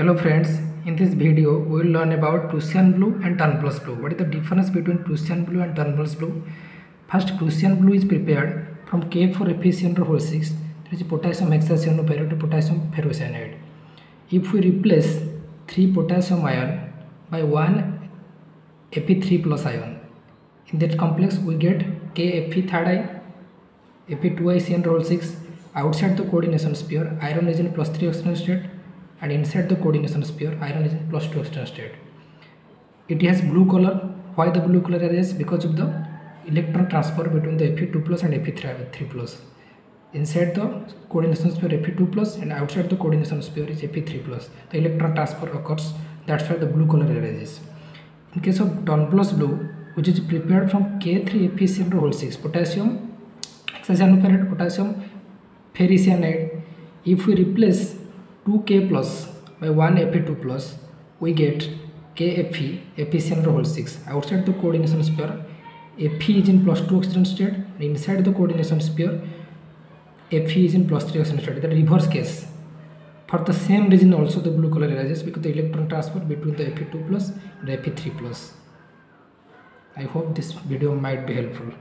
Hello friends, in this video we will learn about Prussian blue and Turnbull's blue. What is the difference between Prussian blue and Turnbull's blue? First, Prussian blue is prepared from K4 whole 6 that is potassium hexacyanoferrate to potassium ferrocyanide. If we replace 3 potassium ion by 1 Fe3 plus ion, in that complex we get KFe third I, Fe2ICN whole 6 outside the coordination sphere iron is in plus 3 oxidation state and inside the coordination sphere iron is in plus 2 oxidation state. It has blue color. Why the blue color is? Because of the electron transfer between the fe2 plus and fe3 uh, plus. Inside the coordination sphere fe2 plus and outside the coordination sphere is fe3 plus. The electron transfer occurs. That's why the blue color arises. In case of Turnbull's blue which is prepared from k3 FeCN whole 6 potassium hexacyanoferrate potassium ferricyanide. If we replace 2k plus by 1 Fe2 plus we get KFe FeCN whole 6 outside the coordination sphere Fe is in plus 2 oxidation state and inside the coordination sphere Fe is in plus 3 oxidation state. The reverse case. For the same reason also the blue color arises because the electron transfer between the Fe2 plus and Fe3 plus. I hope this video might be helpful